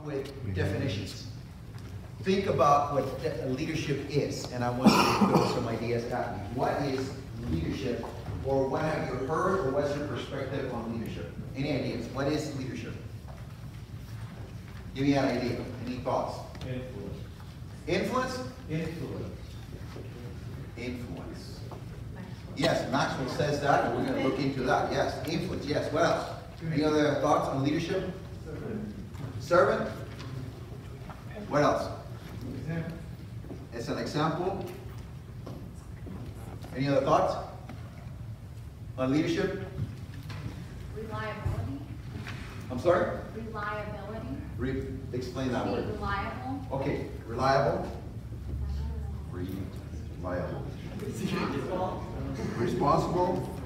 up with definitions. Think about what de- leadership is, and I want you to throw some ideas at me. What is leadership, or what have you heard, or what's your perspective on leadership? Any ideas? What is leadership? Give me an idea. Any thoughts? Influence. Influence? Influence. Influence. Yes, Maxwell says that, and we're gonna look into that. Yes, influence, yes. What else? Any other thoughts on leadership? Servant? What else? Example. As an example? Any other thoughts? On leadership? Reliability, I'm sorry? reliability, Re, explain that be word. reliable. Okay, reliable? Reliable. Responsible?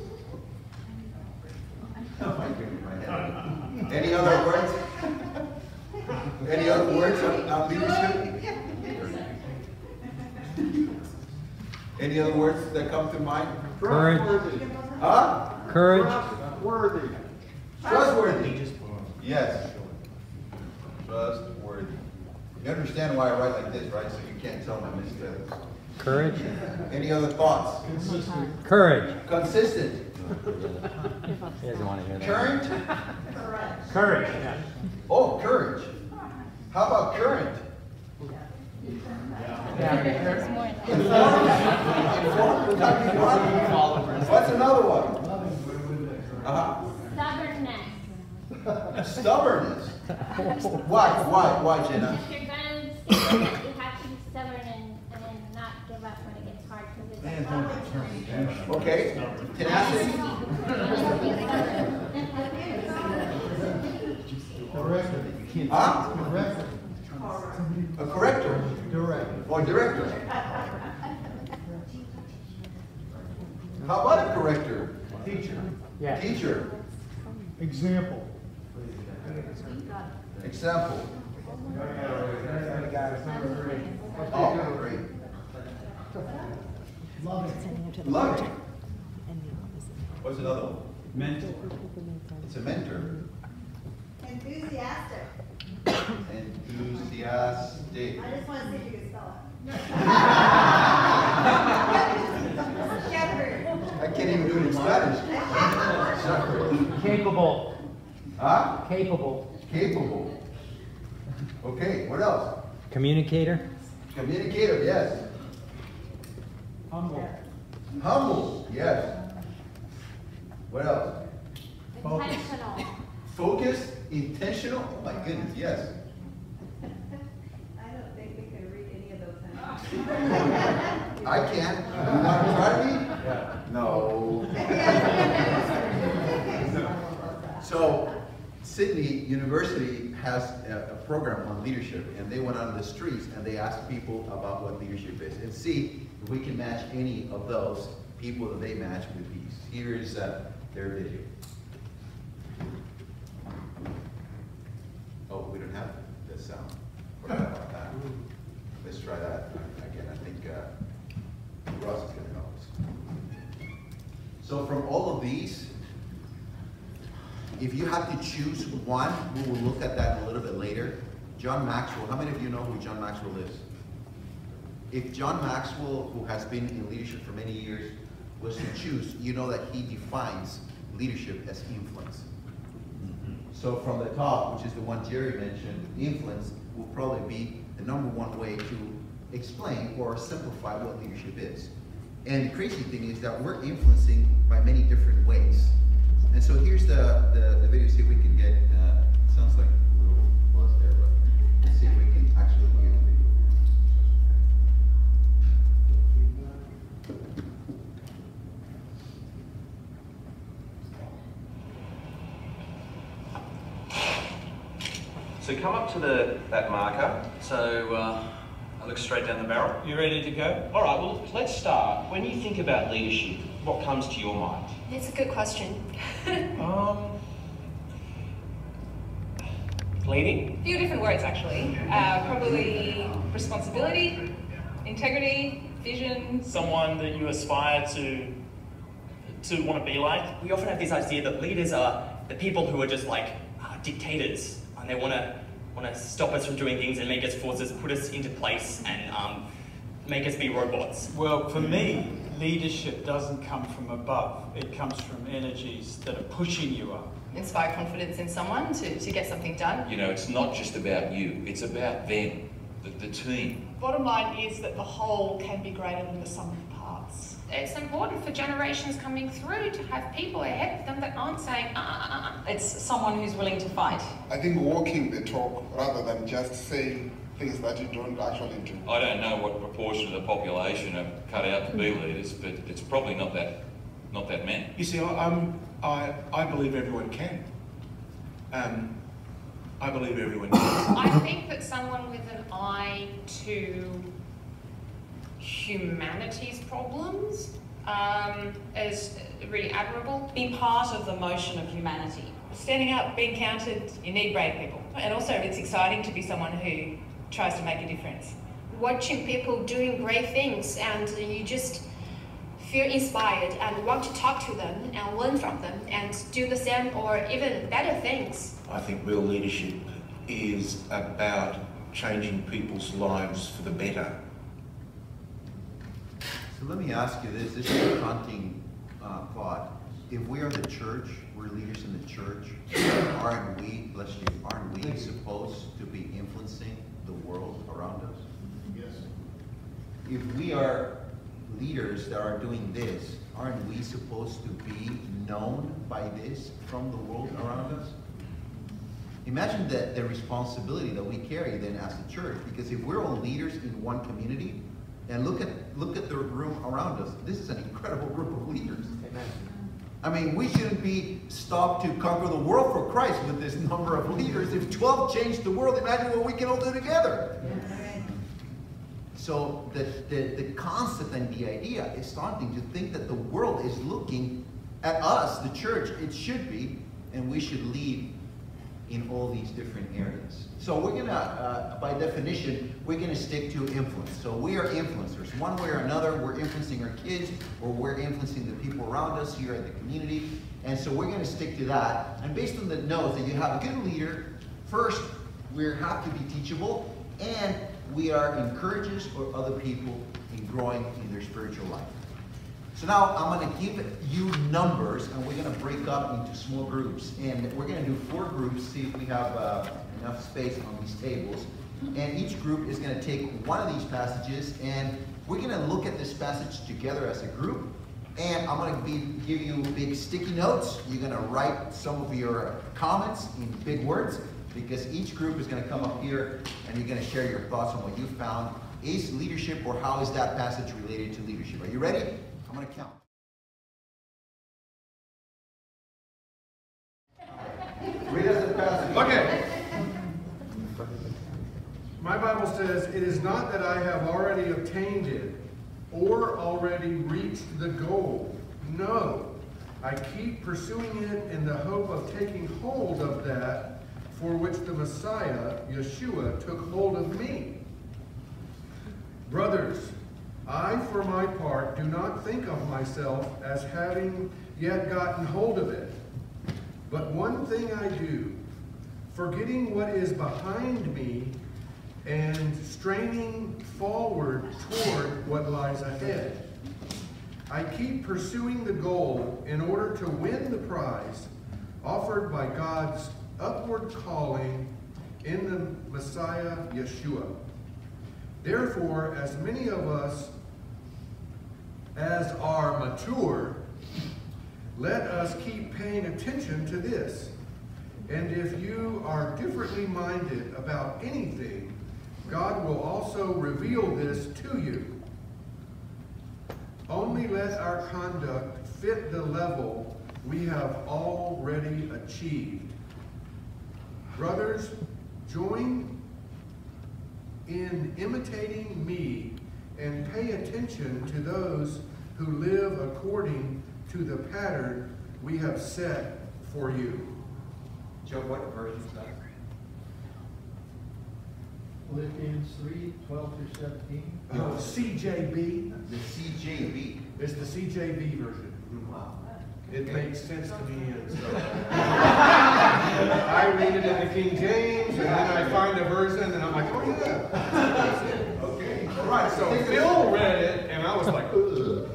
Any other words? Any other words on, on leadership? Any other words that come to mind? Courage, Huh? courage, Worthy. Trustworthy. Yes. Trustworthy. You understand why I write like this, right? So you can't tell my misspellings. courage, Any other thoughts? courage. Consistent. He doesn't want to hear that. Current? Courage, yeah. Oh, courage. How about current? Informed? What's another one? Uh-huh. Stubbornness. Stubbornness. Why? Why? Why, Jenna? If you're gonna stick with it, you have to be stubborn and, and not give up when it gets hard, because it's. Okay. Tenacity. Corrector. Huh? Corrector. A corrector Director. or director. How about a corrector? Teacher. Yeah. Teacher. Example. Example. Oh, oh great. Loving. Loving. What's another one? Mentor. It's a mentor. Enthusiastic. Enthusiastic. I just want to see if you can spell it. Shepherd. I can't even do it in Spanish. Shepherd. Capable, Huh? capable. Capable. Okay, what else? Communicator, Communicator, yes. Humble. Humble, yes. What else? Intentional. Focused, intentional, oh my goodness, yes. I don't think we can read any of those. I can. You want to try me? No. So, Sydney University has a, a program on leadership, and they went out on the streets and they asked people about what leadership is, and see if we can match any of those people that they match with these. Here is uh, their video. Oh, we don't have the sound. That. Let's try that again. I think uh, Ross is going to help us. So from all of these, if you have to choose one, we will look at that a little bit later. John Maxwell, how many of you know who John Maxwell is? If John Maxwell, who has been in leadership for many years, was to choose, you know that he defines leadership as influence. So from the top, which is the one Jerry mentioned, influence will probably be the number one way to explain or simplify what leadership is. And the crazy thing is that we're influencing by many different ways. And so here's the, the, the video, see if we can get, uh, sounds like a little buzz there, but let's see if we can actually hear the video. So come up to the that marker. So uh, I look straight down the barrel. You ready to go? All right. Well, let's start. When you think about leadership, what comes to your mind? It's a good question. Um, leading. A few different words actually. Uh, probably responsibility, integrity, vision. someone that you aspire to to want to be like. We often have this idea that leaders are the people who are just like uh, dictators, and they want to want to stop us from doing things and make us force us, put us into place, and um, make us be robots. Well, for me, leadership doesn't come from above. It comes from energies that are pushing you up. Inspire confidence in someone to, to get something done. You know, it's not just about you, it's about them, the, the team. Bottom line is that the whole can be greater than the sum of the parts. It's important for generations coming through to have people ahead of them that aren't saying, ah, ah, ah, ah. It's someone who's willing to fight. I think walking the talk rather than just saying things that you don't actually do. I don't know what proportion of the population are cut out to be leaders, but it's probably not that, not that many. You see, I, I'm, I, I believe everyone can. Um, I believe everyone can. I think that someone with an eye to humanity's problems um, is really admirable. Be part of the motion of humanity. Standing up, being counted, you need brave people. And also, it's exciting to be someone who tries to make a difference. Watching people doing great things and you just feel inspired and want to talk to them and learn from them and do the same or even better things. I think real leadership is about changing people's lives for the better. So let me ask you this, this is a haunting uh, thought. If we are the church, we're leaders in the church, aren't we, bless you, aren't we supposed to be influencing the world around us? Yes. If we are leaders that are doing this, aren't we supposed to be known by this from the world around us? Imagine that the responsibility that we carry then as a church, because if we're all leaders in one community, and look at look at the room around us, this is an incredible group of leaders. Amen. I mean, we shouldn't be stopped to conquer the world for Christ with this number of leaders. If 12 changed the world, imagine what we can all do together. So the, the, the concept and the idea is starting to think that the world is looking at us, the church, it should be, and we should lead in all these different areas. So we're gonna, uh, by definition, we're gonna stick to influence. So we are influencers. One way or another, we're influencing our kids, or we're influencing the people around us here at the community. And so we're gonna stick to that. And based on the notes that you have a good leader, first, we have to be teachable, and we are encouragers for other people in growing in their spiritual life. So now I'm going to give you numbers, and we're going to break up into small groups. And we're going to do four groups, see if we have uh, enough space on these tables. And each group is going to take one of these passages, and we're going to look at this passage together as a group. And I'm going to be, give you big sticky notes. You're going to write some of your comments in big words, because each group is going to come up here, and you're going to share your thoughts on what you found is leadership, or how is that passage related to leadership. Are you ready? I'm going to count. My Bible says, It is not that I have already obtained it or already reached the goal. No. I keep pursuing it in the hope of taking hold of that for which the Messiah, Yeshua, took hold of me. Brothers, I, for my part, do not think of myself as having yet gotten hold of it. But one thing I do, forgetting what is behind me and straining forward toward what lies ahead. I keep pursuing the goal in order to win the prize offered by God's upward calling in the Messiah Yeshua. Therefore, as many of us as are mature, let us keep paying attention to this. And if you are differently minded about anything, God will also reveal this to you. Only let our conduct fit the level we have already achieved. Brothers, join in imitating me and pay attention to those who live according to the pattern we have set for you. Joe, what version is that? Philippians 3, 12 through 17. Oh, CJB. The CJB. It's the CJB version. Wow. It makes sense to me, and so. I read it in the King James, and then I find a version, and I'm like, oh, yeah. Okay, all right, so Phil read it, and I was like, ugh.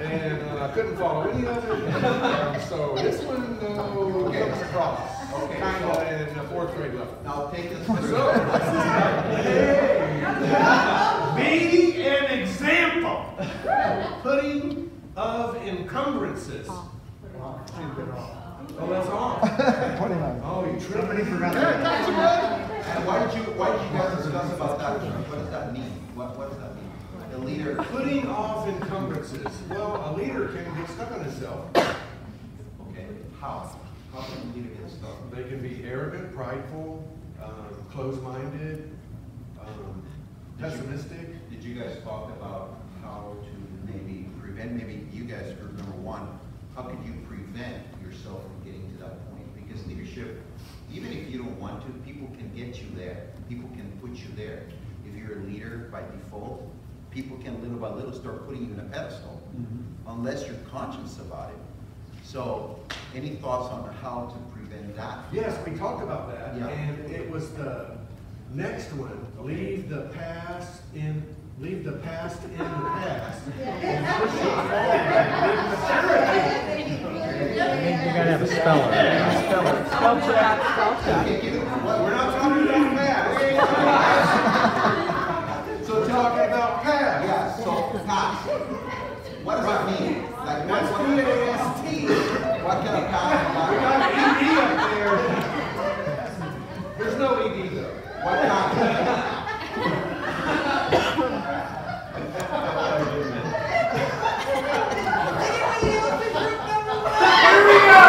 And uh, I couldn't follow any of it, um, so this one, uh, comes across, Okay. kind of in the fourth grade level. Now take us So, through. Be an example. Putting of encumbrances. Oh, oh that's on. Oh, you tripped me for And why did you, why did you guys discuss about that? What does that mean? What, what does that mean? The leader, Putting off encumbrances. Well, a leader can get stuck on himself. okay, how? How can leader get stuck? They can be arrogant, prideful, um, closed-minded, um, pessimistic. Did you guys talk about how to maybe prevent, maybe you guys, group number one, how could you prevent yourself from getting to that point? Because leadership, even if you don't want to, people can get you there. People can put you there. If you're a leader by default, people can little by little start putting you in a pedestal, unless you're conscious about it. So, any thoughts on how to prevent that? Yes, we talked about that, Yeah. and it was the next one, leave the past in, leave the past in the past. and push it forward with maturity. You gotta have a speller. Speller. Spell check. Spell check. We're not talking about past. We ain't talking about- So talking about past. Yeah, so past. What does that mean? Like, what, That's what, P-A-S-T. what kind of past? We got ED up there. There's no ED though. What kind? Here we go.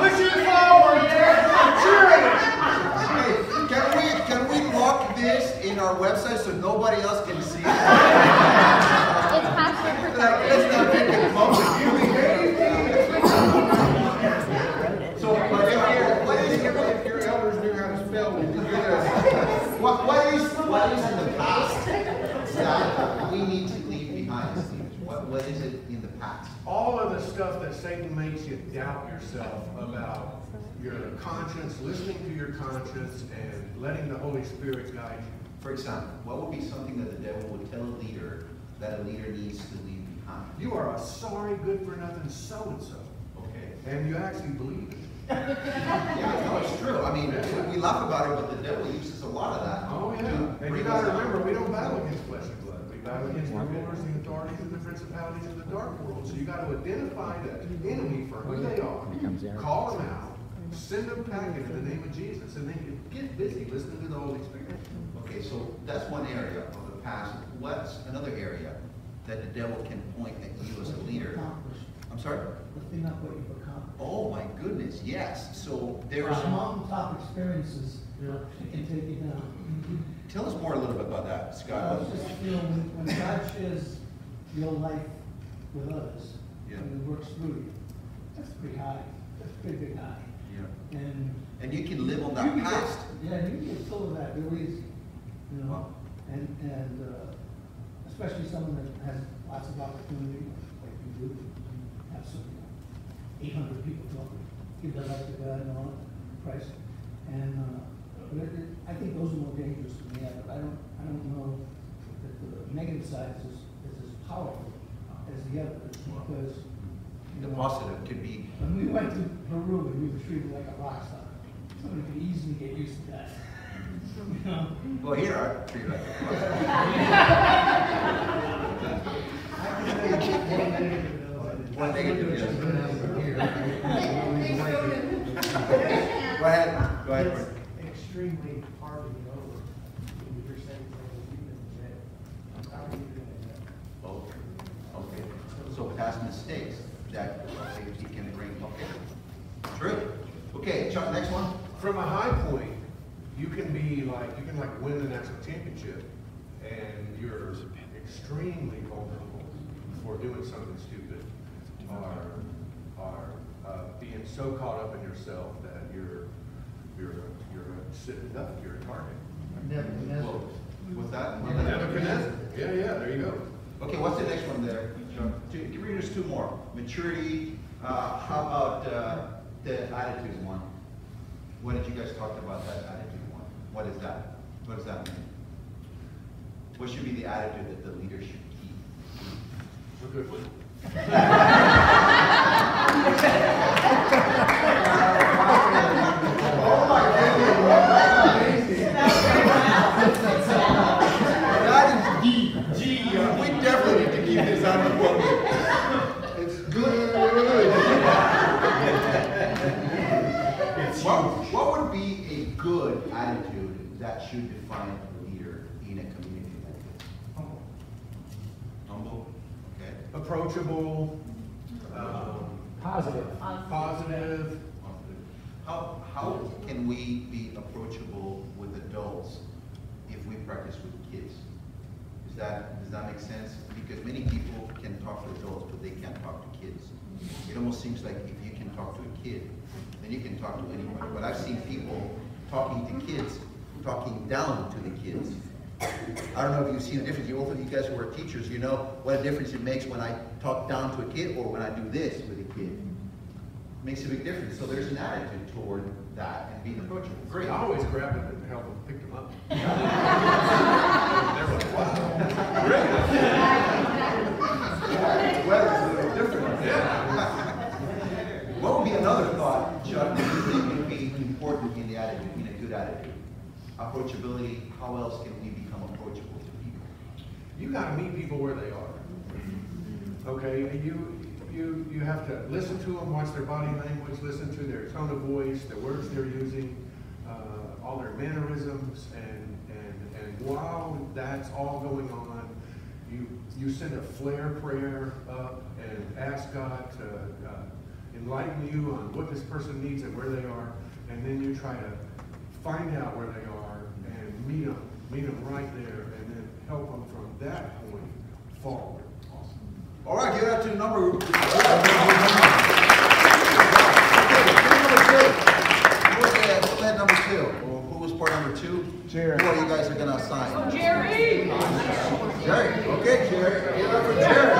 Pushing forward, maturity. Hey, can we, can we lock this in our website so nobody else can see it? It's password Like, what is in the past that we need to leave behind? What, what is it in the past? all of the stuff that Satan makes you doubt yourself about your conscience, listening to your conscience, and letting the Holy Spirit guide you. For example, what would be something that the devil would tell a leader that a leader needs to leave behind? You are a sorry, good for nothing so and so, Okay. and you actually believe it. Yeah, no, it's true. I mean, we- we laugh about it, but the devil uses a lot of that. Oh, to yeah. And you gotta remember, we don't battle against flesh and blood. We battle against the rulers, the authorities, and the principalities of the dark world. So you gotta identify the enemy for who they are. Call them out. Send them packing in the name of Jesus, and then you get busy listening to the Holy Spirit. Okay, so that's one area of the past. What's another area that the devil can point at you as a leader? I'm sorry? Lifting up what you've accomplished. Oh, my goodness, yes. So there's, Mountaintop experiences that can take you down. tell us more a little bit about that, Uh, Scott. just, you know, when, when God shares your life with others, Yeah. and it works through you, that's pretty high, that's a pretty big high. Yeah. And. And you can live on you that can get- past. Yeah, you can get full of that real easy, you know, Wow. and, and, uh, especially someone that has lots of opportunity, like you do, 800 people talking, give that like to God and all that price. And uh, I think those are more dangerous than the other. I don't, I don't know that the negative side is, is as powerful as the other because the know, positive could be. When we went to Peru and we were treated like a rock star, somebody could easily get used to that. Well, here I treat like negative, yes. Go ahead, go ahead. It's extremely hard to get over when you're saying things you've been in jail. How are you doing that? Okay, okay. So past mistakes that he can bring, okay. True. Okay, Chuck, next one. From a high point, you can be like, you can like win the national championship, and you're extremely vulnerable for doing something stupid, or, or, uh, being so caught up in yourself that you're, you're, you're a sitting duck, you're a target. Nebuchadnezzar. What's that? Nebuchadnezzar, yeah, yeah, there you go. Okay, what's the next one there? Chuck. Two, give me just two more. Maturity, uh, how about, uh, the attitude one? What did you guys talk about that attitude one? What is that? What does that mean? What should be the attitude that the leader should keep? A good one. Oh my goodness. That is deep. Gee, uh, we definitely need to keep this on the book. It's good. What, what would be a good attitude that should define a leader in a community like this? Humble. Humble, okay. Approachable, um, Positive. positive. How, how can we be approachable with adults if we practice with kids? Is that, does that make sense? Because many people can talk to adults, but they can't talk to kids. It almost seems like if you can talk to a kid, then you can talk to anyone. But I've seen people talking to kids, talking down to the kids. I don't know if you've seen the difference. You, both of you guys who are teachers, you know what a difference it makes when I talk down to a kid or when I do this with a kid. It Makes a big difference. So there's an attitude toward that and being approachable. Great. I always grab them and help them pick them up. They're like, wow. Great. Weather's a little different. Yeah. What would be another thought, Chuck, that you think would be important in the attitude, in a good attitude? Approachability, how else can we become approachable to people? You gotta meet people where they are. Okay, and you, you, you have to listen to them, watch their body language, listen to their tone of voice, the words they're using, uh, all their mannerisms, and, and, and while that's all going on, you, you send a flare prayer up and ask God to uh, enlighten you on what this person needs and where they are, and then you try to find out where they are and meet them, meet them right there, and then help them from that point forward. Awesome. All right, get out to number. Who was that, who led number two? Or who was part number two? Jerry. Who are you guys are gonna assign? Oh, Jerry! Jerry, okay, Jerry. Give it up for Jerry.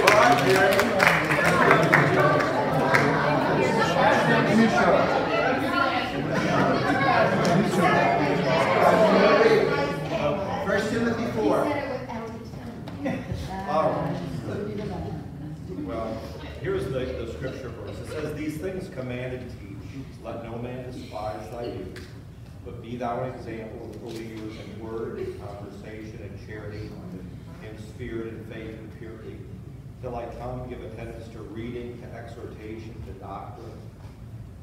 All right, Jerry. First Timothy four. All right. Well, here's the, the scripture verse. It says, These things command and teach. Let no man despise thy youth. But be thou an example of believers in word, and conversation, and charity, in spirit, and faith, and purity. Till I come, give attendance to reading, to exhortation, to doctrine.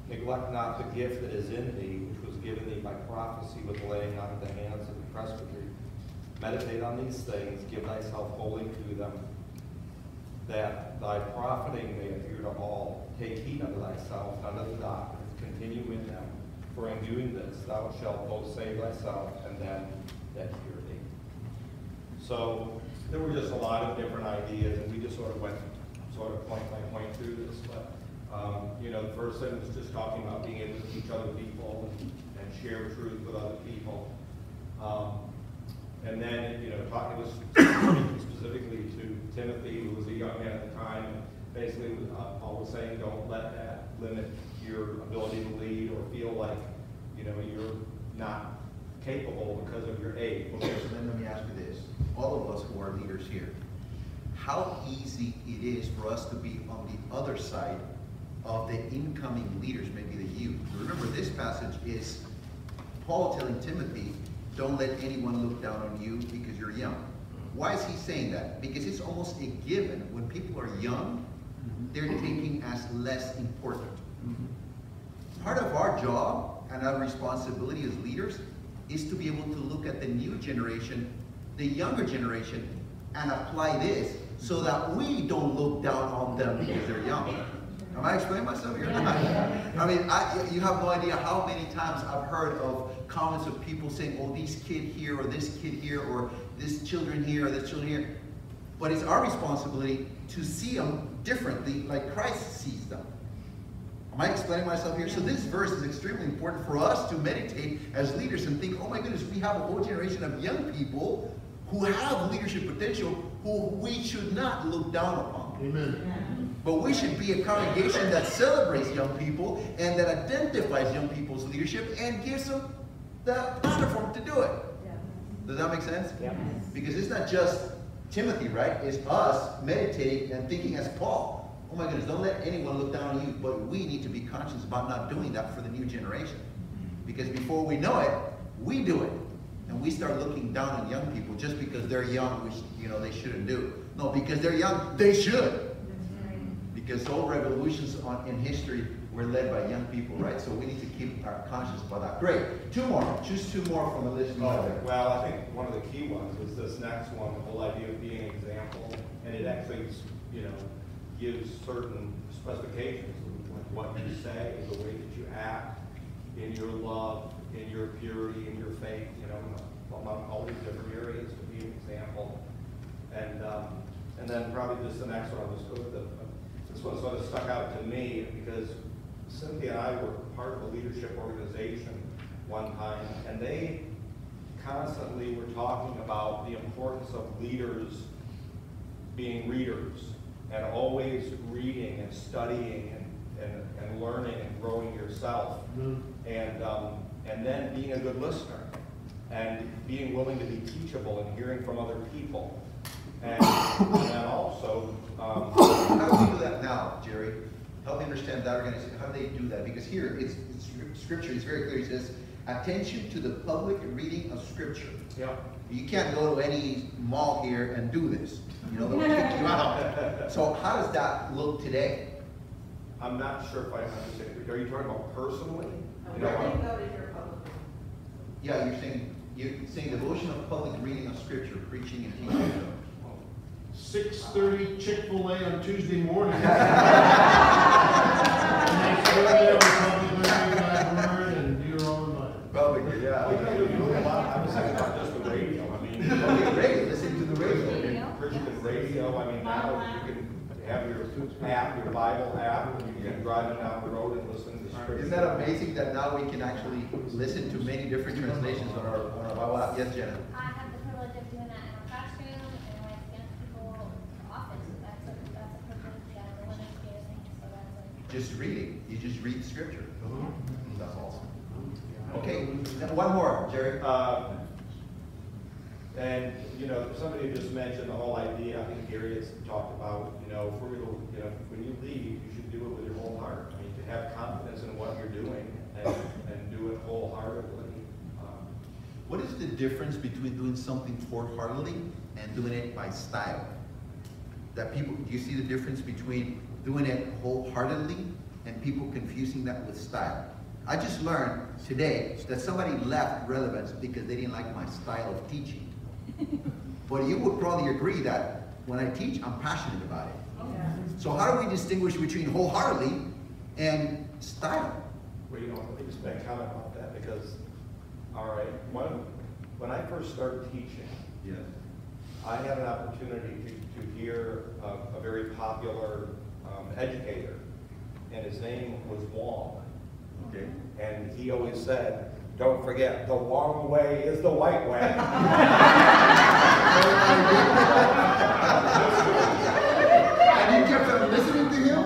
Neglect not the gift that is in thee, which was given thee by prophecy with laying on of the hands of the presbytery. Meditate on these things, give thyself wholly to them, that thy profiting may appear to all. Take heed unto thyself, unto the doctrine, continue in them. For in doing this, thou shalt both save thyself and them that hear thee. So there were just a lot of different ideas, and we just sort of went sort of point by point through this. But um, you know, the first thing was just talking about being able to teach other people and, and share truth with other people. Um, and then, you know, talking specifically to Timothy, who was a young man at the time, and basically uh, Paul was saying, don't let that limit your ability to lead or feel like, you know, you're not capable because of your age. Okay, so then let me ask you this. All of us who are leaders here, how easy it is for us to be on the other side of the incoming leaders, maybe the youth. Remember, this passage is Paul telling Timothy, don't let anyone look down on you because you're young. Why is he saying that? Because it's almost a given. When people are young, mm-hmm. they're taken as less important. Mm-hmm. Part of our job and our responsibility as leaders is to be able to look at the new generation, the younger generation, and apply this so that we don't look down on them because they're young. Am I explaining myself here? I mean, I, you have no idea how many times I've heard of comments of people saying, oh, this kid here, or this kid here, or this children here, or this children here. But it's our responsibility to see them differently like Christ sees them. Am I explaining myself here? So this verse is extremely important for us to meditate as leaders and think, oh my goodness, we have a whole generation of young people who have leadership potential, who we should not look down upon. Amen. But we should be a congregation that celebrates young people and that identifies young people's leadership and gives them the platform to do it. Does that make sense? Yeah. Because it's not just Timothy, right? It's us meditating and thinking as Paul. Oh my goodness, don't let anyone look down on you, but we need to be conscious about not doing that for the new generation. Because before we know it, we do it. And we start looking down on young people just because they're young, which you know they shouldn't do. No, because they're young, they should. Because all revolutions on, in history were led by young people, right? So we need to keep our conscience about that. Great. Two more. Choose two more from the list. Oh, well, I think one of the key ones is this next one, the whole idea of being an example, and it actually, you know, gives certain specifications, like what you say, the way that you act, in your love, in your purity, in your faith, you know, among all these different areas to be an example. And, um, and then probably just the next one, I'll just go with the, this one sort of stuck out to me because Cynthia and I were part of a leadership organization one time, and they constantly were talking about the importance of leaders being readers and always reading and studying and, and, and learning and growing yourself. And, um, and then being a good listener and being willing to be teachable and hearing from other people. And, and then also, um, How do we do that now, Jerry? Help me understand that organization. How do they do that? Because here, it's, it's scripture is very clear. It says, attention to the public reading of scripture. Yeah. You can't go to any mall here and do this. You know, they'll kick you out. So how does that look today? I'm not sure if I understand. Are you talking about personally? You know, you I'm- go to hear public? Yeah, you're saying, you're saying devotion of public reading of scripture, preaching and teaching. Six thirty Chick-fil-A on Tuesday morning. Next Thursday, we'll probably read God's word and do your own Bible. Public, yeah. Well, you know, you're a lot, I was thinking about just the radio, I mean. Okay, radio, listen to the radio. Christian radio, I mean, now you can have your app, your Bible app, and you can drive down the road and listen to scripture. Isn't that amazing that now we can actually listen to many different translations on our, on our Bible app? Yes, Jenna? I have the privilege of doing that in our classroom and when I scan people often, so that's a, that's a privilege that the one experiencing, so that's a. Just reading. You just read the scripture. That's awesome. Okay, and one more, Jerry. Uh, And, you know, somebody just mentioned the whole idea, I think Gary has talked about, you know, if we're gonna, you know, when you lead, you should do it with your whole heart. I mean, to have confidence in what you're doing and, and do it wholeheartedly. Um, What is the difference between doing something wholeheartedly and doing it by style? That people, do you see the difference between doing it wholeheartedly and people confusing that with style? I just learned today that somebody left relevance because they didn't like my style of teaching. But you would probably agree that when I teach, I'm passionate about it. Oh, so how do we distinguish between wholeheartedly and style? Well, you know, let me just make a comment about that, because, all right, when, when I first started teaching, Yes. I had an opportunity to, to hear a, a very popular um, educator, and his name was Wong. Okay. And he always said, don't forget, the long way is the white way. And you kept on listening to him?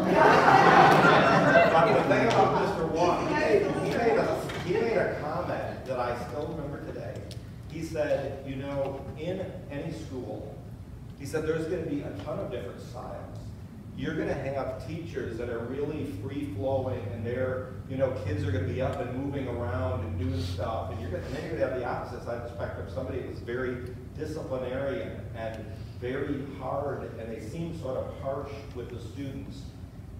But the thing about Mr. Wong, he made, he made a, he made a comment that I still remember today. He said, you know, in any school, he said, there's gonna be a ton of different styles. You're gonna have teachers that are really free-flowing, and they're, you know, kids are gonna be up and moving around and doing stuff, and you're gonna, and then you're gonna have the opposite side of the spectrum, somebody that's very disciplinarian and very hard, and they seem sort of harsh with the students.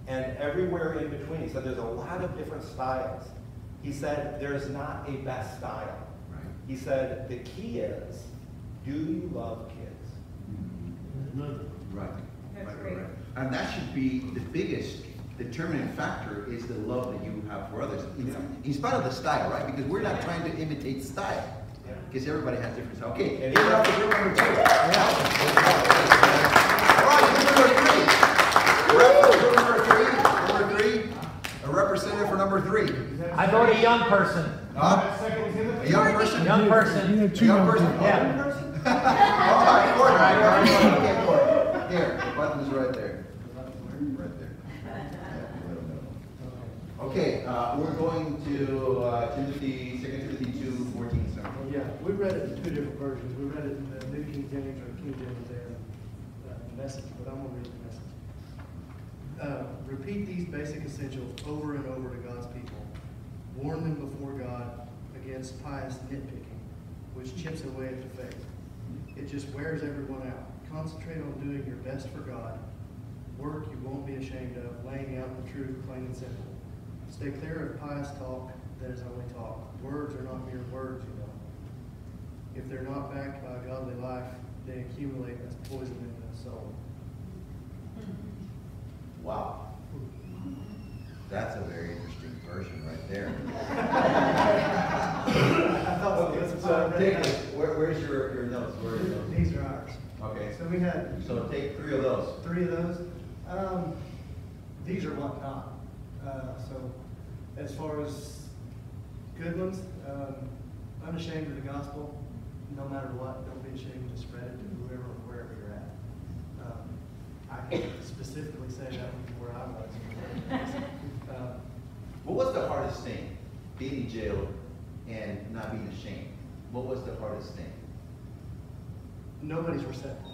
And everywhere in between, he said, there's a lot of different styles. He said, there's not a best style. He said, the key is, do you love kids? Mm-hmm. Right. That's Right, great. right. And that should be the biggest determining factor is the love that you have for others. In, in spite of the style, right? Because we're not trying to imitate style. Because everybody has different style. Okay, give it up for group number two. All right, group number three. Rep- Group number three, number three, a representative for number three. I vote a young person. Huh? A young person? Young person. A young person? Yeah. All right, Gordon. Okay, Gordon. right there. Yeah, middle, middle. Okay, uh, we're going to, uh, Timothy, Second Timothy two, fourteen, sir. Yeah, we read it in two different versions. We read it in the New King James or King James and uh, message, but I'm gonna read the message. Uh, repeat these basic essentials over and over to God's people. Warn them before God against pious nitpicking, which chips away at the faith. It just wears everyone out. Concentrate on doing your best for God. Work you won't be ashamed of, laying out the truth plain and simple. Stay clear of pious talk that is only talk. Words are not mere words, you know. If they're not backed by a godly life, they accumulate as poison in the soul. Wow. That's a very interesting version right there. I thought Okay, so take, where, where's your, your notes? Where are your notes? These are ours. Okay. So we had. So take three of those. Three of those. Um, these are what not. Uh, so as far as good ones, um, unashamed of the gospel, no matter what, don't be ashamed to spread it to whoever, wherever you're at. Um, I can specifically say that was where I was. Uh, What was the hardest thing? Being in jail and not being ashamed. What was the hardest thing? Nobody's receptive.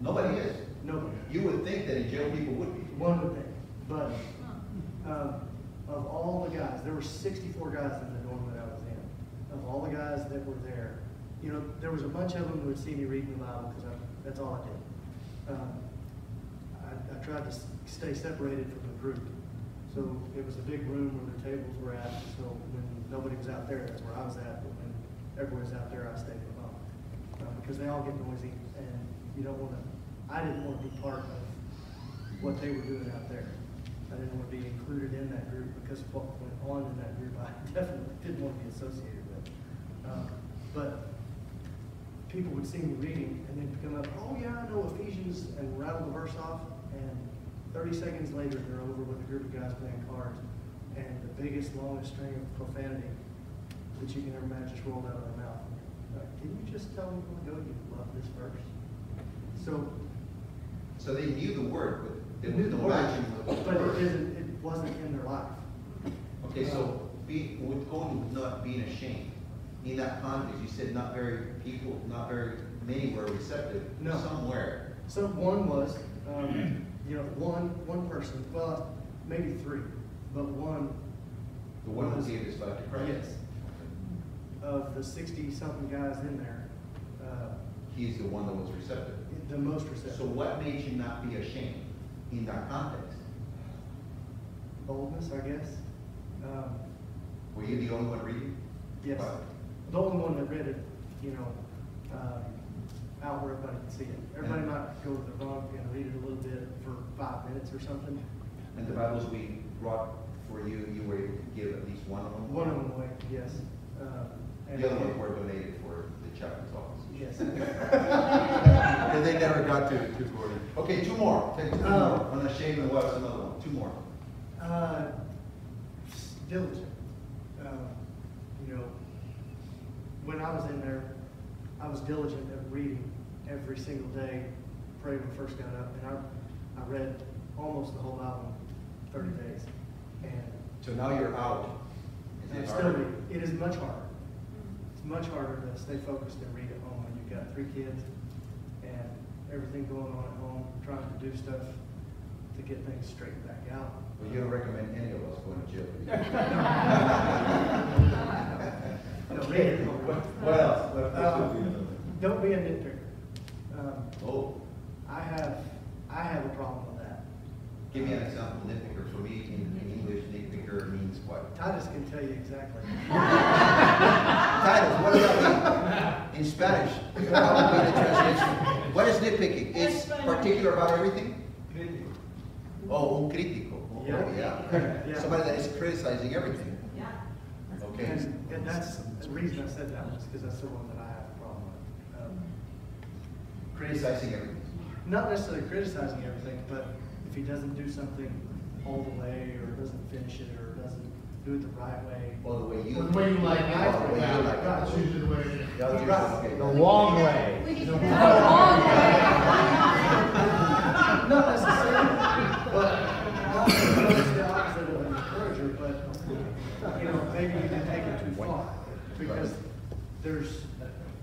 Nobody is. Nobody. You would think that in jail people would be. One would think, but um, of all the guys, there were 64 guys in the dorm that I was in. Of all the guys that were there, you know, there was a bunch of them who would see me reading the Bible because that's all I did. Um, I, I tried to stay separated from the group. So it was a big room where the tables were at. So when nobody was out there, that's where I was at. But when everyone was out there, I stayed them. Uh, because they all get noisy and you don't want to, I didn't want to be part of what they were doing out there. I didn't want to be included in that group because of what went on in that group, I definitely didn't want to be associated with. Uh, But people would see me reading and then come up, oh yeah, I know Ephesians, and rattle the verse off, and thirty seconds later, they're over with a group of guys playing cards, and the biggest, longest string of profanity that you can ever imagine just rolled out of their mouth. Like, Can you just tell me when ago you love this verse? So So they knew the word, they knew the the but it isn't, it wasn't in their life. Okay, so be, with going with not being ashamed, in that context, you said not very people, not very many were receptive. No. Somewhere. So one was, um, you know, one, one person, well, maybe three, but one. The one who gave his life to Christ. Yes. Of the sixty-something guys in there, uh, He's the one that was receptive. the most receptive. So what made you not be ashamed in that context? Boldness, I guess. Um, Were you the only one reading? Yes. The only one that read it, you know, um, out where everybody can see it. Everybody might go to the front and read it a little bit for five minutes or something. And the Bibles we brought for you, you were able to give at least one of them? One of them away, yes. Um, and- The other ones were donated for the chaplain's office. Yes. And they never got to, to Gordon. Okay, two more. Take two Oh. more. Unashamed and what's another one? Two more. Uh, diligent. Uh, you know, when I was in there, I was diligent at reading every single day. Prayed when I first got up, and I, I read almost the whole Bible in 30 days. And So now you're out. Is I'm it still reading. It is much harder. It's much harder to stay focused and read at home when you've got three kids everything going on at home, trying to do stuff to get things straightened back out. Well, you don't recommend any of us going to jail. No, at. What else? What- what Um, Don't be a nitpicker. Um, Oh, I have, I have a problem with that. give me an example, nitpicker. For me, in, in English, nitpicker means what? Titus can tell you exactly. Titus, what does that mean? In Spanish, how would be the translation? What is nitpicking? It's particular about everything? Oh, un crítico. Oh, Yeah. yeah. Yeah. Somebody that is criticizing everything. Yeah. Okay. And, and that's, the reason I said that was because that's the one that I have a problem with. Um, Criticizing everything. Not necessarily criticizing everything, but if he doesn't do something all the way, or doesn't finish it, or doesn't do it the right way. Well, the way you, the way you like it. The way you like it. The way it is. The long way. The long way. Not necessarily. But it's the opposite of an encourager, but you know, maybe you can take it too far. Because there's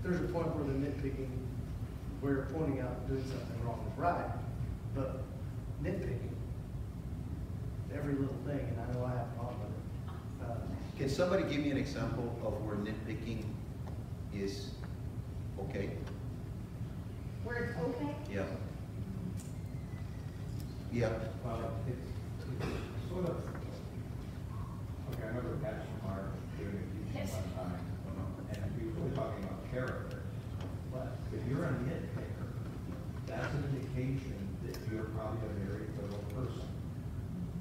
there's a point where the nitpicking where you're pointing out doing something wrong is right, but nitpicking every little thing, and I know I have a problem with it. Can somebody give me an example of where nitpicking is okay? Where it's okay? Yeah. Yeah. Well, it's, it's sort of, okay, I remember Pat Shamar doing a teaching one time, and we were talking about character. But if you're a nitpicker, that's an indication that you're probably a very thorough person.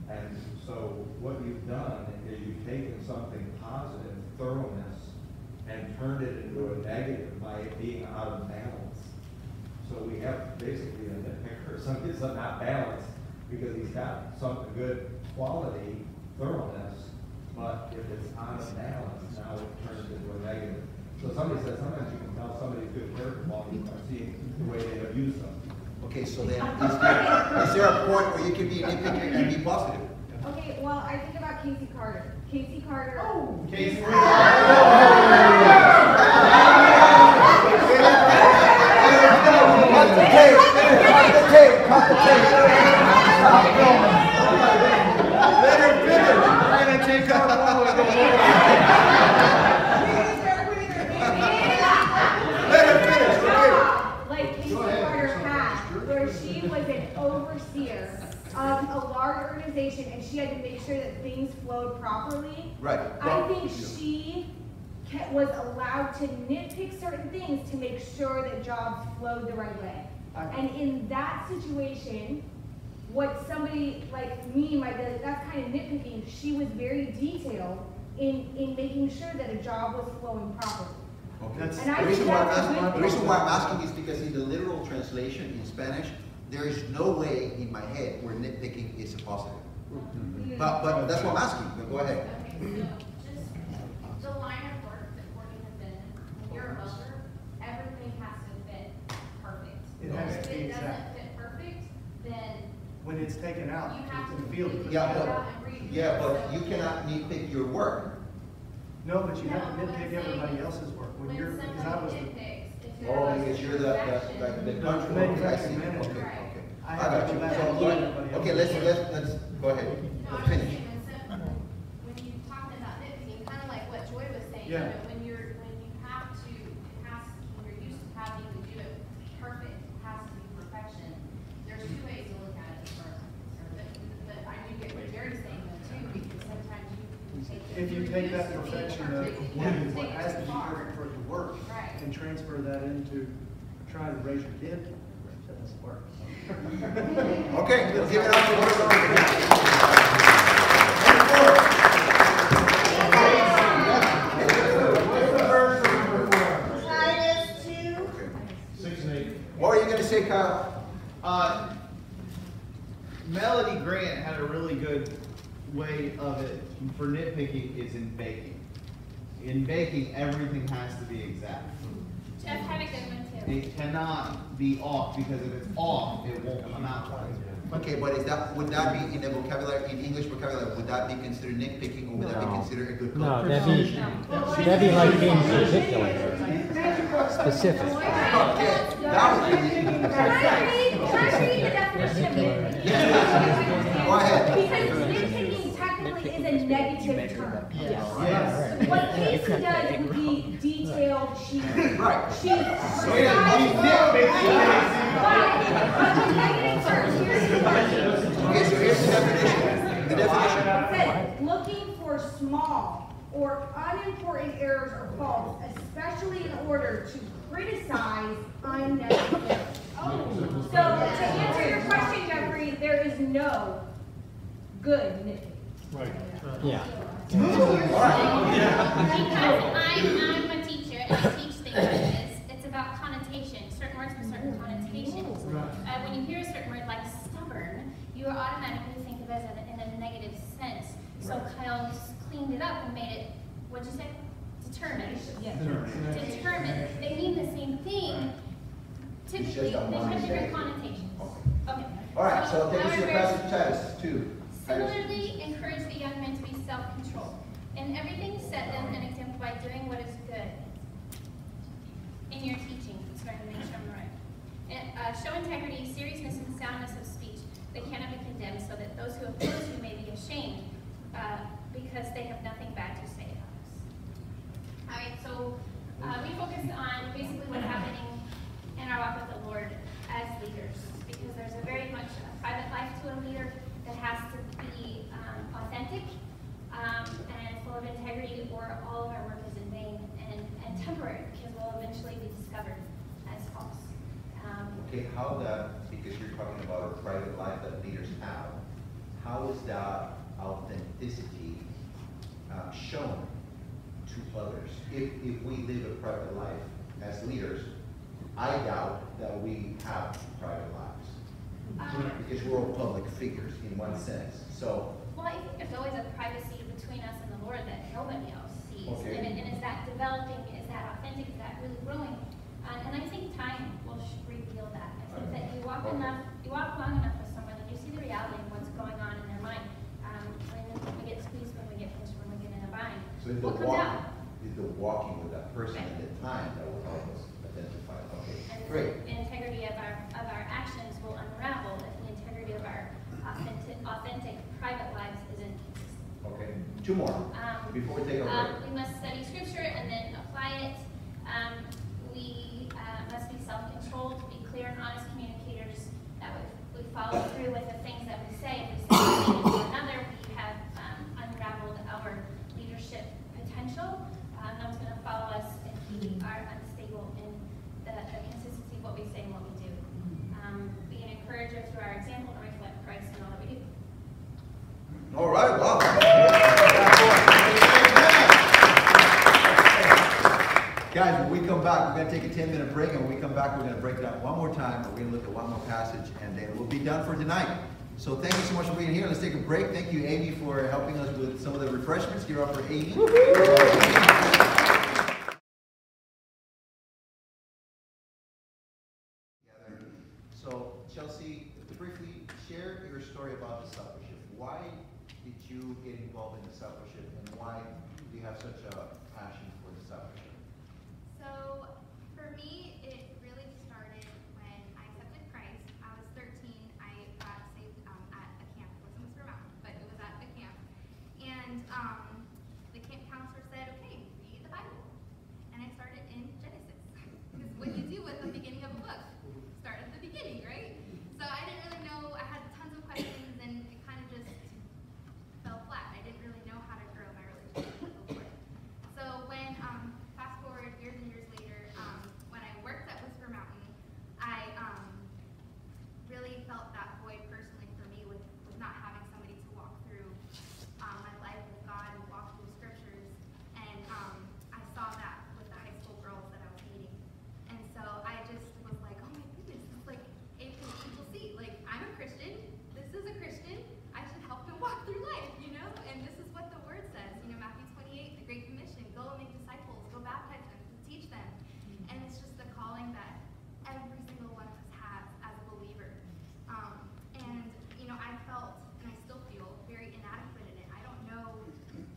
And so what you've done is you've taken something positive, thoroughness, and turned it into a negative by it being out of balance. So we have basically a nitpicker, somebody's not balanced because he's got some good quality, thoroughness, but if it's out of balance, now it turns into a negative. So somebody says, sometimes you can tell somebody's good character qualities by seeing the way they abuse them. Okay, so then, is there, is there a point where you can be a nitpicker and be positive? Okay, well, I think about Casey Carter. Casey Carter. Oh, Casey Cut the tape, cut the tape, cut the tape. Stop filming. Let her finish. We're gonna take our ball and go Let her finish. Like Casey Carter had, where she was an overseer of a large organization and she had to make sure that things flowed properly. Right. I think she ca- was allowed to nitpick certain things to make sure that jobs flowed the right way. And in that situation, what somebody like me might be, like, that's kind of nitpicking, she was very detailed in, in making sure that a job was flowing properly. Okay. And I The reason think why I'm that's a asking, the reason why I'm asking is because in the literal translation in Spanish, there is no way in my head where nitpicking is a positive. But, but that's what I'm asking, but go ahead. Okay, the line of work has been, when you're a welder, everything has to fit perfect. It has to If be it doesn't exact. fit perfect, then When it's taken out, You have to can feel it. Yeah, but, yeah, but you cannot nitpick your work. No, but you have to No, nitpick everybody else's work. When when you're, because I was, the- nitpicks, if Oh, because you're the, the, the, the The country, okay, I see, okay, okay. I I got you. So, and all look right, at everybody okay, let's, let's, let's, go ahead, No, I'm finish. saying, when you talked about nitpicking, kind of like what Joy was saying, you know, when you're, when you have to, it has, when you're used to having to do it perfect, it has to be perfection. There's two ways to look at it as far as I'm concerned, but, but I do get what Jerry's saying though too, because sometimes you take. if you take that perfection of what have to what take it has to be perfect for it to work, Right. and transfer that into trying to raise your kid, that doesn't work. Okay, let's give it up Titus two. Six and eight. What were you gonna say, Kyle? Uh, Melody Grant had a really good way of it for nitpicking is in baking. In baking, everything has to be exact. Jeff had a good one too. It cannot be off because if it's off, it won't come out right. Okay, but is that, would that be in the vocabulary, in English vocabulary, would that be considered nitpicking or would that be considered a good No, code? that'd be, that'd be like being particular, specific. Okay, that would be. Can I read, can I read the definition of? Go ahead. Because nitpicking technically is a negative term. Yes. What Casey does would be detailed, she, Right. she. So yeah, she's nitpicking, But, but the negative term, here's the question. Okay, so here's the definition, the definition. It looking for small or unimportant errors or faults, especially in order to criticize unnecessarily. Oh. So to answer your question, Jeffrey, there is no good nitpicking. Right. Yeah. Because I'm, I'm a teacher and I teach things like this, it's about connotation, certain words have certain connotations. Uh, when you hear a certain word like stubborn, you automatically think of it as a, in a negative sense. So Kyle just cleaned it up and made it, what'd you say? Determined. Determined. Determined, they mean the same thing, typically, they have different connotations. Okay. All right, so take us to your we're- passage Titus, two. Similarly, encourage the young men to be self-controlled. In everything, set them an example by doing what is good. In your teaching, sorry, to make sure I'm right. And, uh, show integrity, seriousness, and soundness of speech. that cannot be condemned, so that those who oppose you may be ashamed, uh, because they have nothing bad to say about us. All right, so uh, we focused on basically what's happening in our walk with the Lord as leaders, because there's a very much a private life to a leader that has to be um, authentic um, and full of integrity, or all of our work is in vain and, and temporary, we'll eventually be discovered as false. Um, Okay, how that, because you're talking about a private life that leaders have, how is that authenticity uh, shown to others? If, if we live a private life as leaders, I doubt that we have private lives. Um, Because we're all public figures in one sense, so, Well, I think there's always a privacy between us and the Lord that nobody else sees. Okay. And, and is that developing, is that authentic, is that really growing? Uh, and I think time will sh- reveal that. I think that you walk Okay. enough, you walk long enough with someone and you see the reality of what's going on in their mind. Um, when we get squeezed, when we get pushed, when we get in a bind. so the What comes walk, out? it's the walking with that person at the time that will help us identify, okay, And great. the integrity of our, of our actions will unravel if the integrity of our authentic, authentic private lives consistent. Okay, two more, Um, before we take a Um, we must study scripture and then apply it. Um, we, uh, must be self-controlled, be clear and honest communicators, that we, we follow through with the things that we say. If we say one thing to another, we have, um, unraveled our leadership potential. Uh, no one's gonna follow us if we are unstable in the, the consistency of what we say and what we do. Um, be an encourager through our example and reflect Christ in all that we do. All right, wow. Come back, we're gonna take a ten minute break, and when we come back, we're gonna break it down one more time, we're gonna look at one more passage, and then we'll be done for tonight. So thank you so much for being here. Let's take a break. Thank you, Amy, for helping us with some of the refreshments. Give up for Amy. So Chelsea, briefly share your story about discipleship. Why did you get involved in discipleship and why do you have such a passion for discipleship? So, for me, it really started when I accepted Christ. I was 13. I got saved um, at a camp. It wasn't Whistler Mountain, but it was at a camp. And um, the camp counselor said, okay, read the Bible. And I started in Genesis. Because what you do with the beginning of a book, start at the beginning, right? So I didn't really know, I had tons of questions and it kind of just fell flat. I didn't really know how to grow my relationship with the Lord. So when, um, fast forward years and years later, um, when I worked at Whisper Mountain, I um, really felt that void personally for me with, with not having somebody to walk through um, my life with God and walk through scriptures. And um, I saw that with the high school girls that I was dating. And so I just was like, oh my goodness, it's like A equals C. Like, I'm a Christian, this is a Christian, I should help him walk through life, you know? And this is what the word says, you know, Matthew 28, the Great Commission, go and make disciples, go baptize them, teach them. And it's just the calling that every single one of us has as a believer. Um, and, you know, I felt, and I still feel, very inadequate in it. I don't know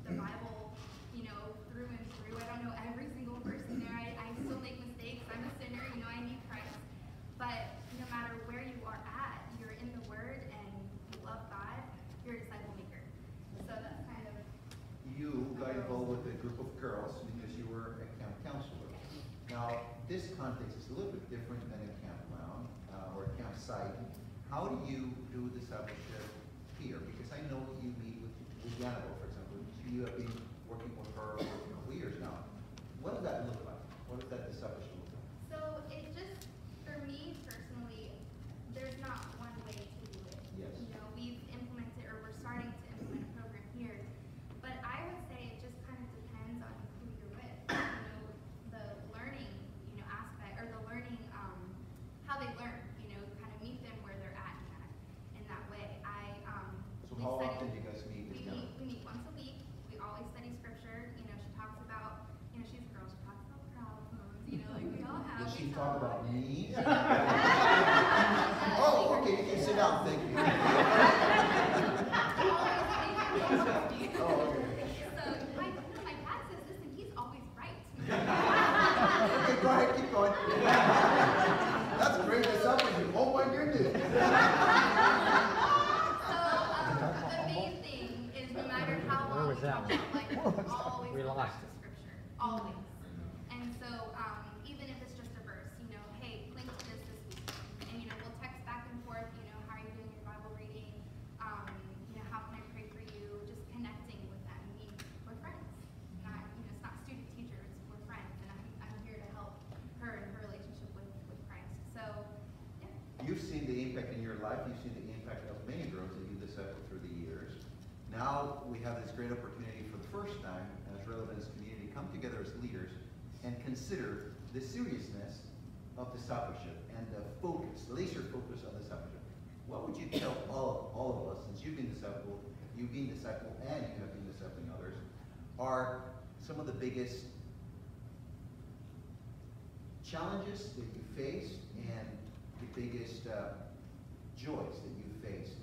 the Bible, you know, through and through. I don't know every single verse in there. I, I still make mistakes. I'm a sinner, you know, I need Christ. But no matter where you are at, you're in the Word and you love God, you're a disciple maker. So that's kind of You got involved with a group of girls because you were a camp counselor. Now, this context is a little bit different than a campground uh, or a campsite. How do you do discipleship here? Because I know you meet with, with for example. You have been working with her for years now. What does that look like? What does that discipleship look like? So it just, for me personally, there's not one way to do it. Yes. You know, we've implemented, or we're starting to implement a program here, but I would say it just kind of depends on who you're with. You know, the learning, you know, aspect, or the learning, um, how they learn, you know, kind of meet them where they're at in that, in that way. I, um. So we how study- often do you guys meet with We them? meet, we meet once a week. We always study scripture. You know, she talks about, you know, she's a girl, she talks about problems, you know, like we talk about me? She does. Oh, okay, you can sit down, thank you. All that about, one. like, Let's always go relax. back to scripture, always. And so, um, even if it's just a verse, you know, hey, link to this this week, and you know, we'll text back and forth, you know, how are you doing your Bible reading? Um, you know, how can I pray for you? Just connecting with them. I mean, we're friends. Not, you know, it's not student teachers, we're friends, and I'm, I'm here to help her in her relationship with, with Christ. So, yeah. You've seen the impact in your life, you've seen the impact of many girls that you've discipled through the years. Now, we have this great opportunity for the first time as Relevance Community, come together as leaders and consider the seriousness of the discipleship and the focus, laser focus of the discipleship. What would you tell all, all of us, since you've been discipled, you've been discipled and you have been discipling others, are some of the biggest challenges that you faced and the biggest uh, joys that you faced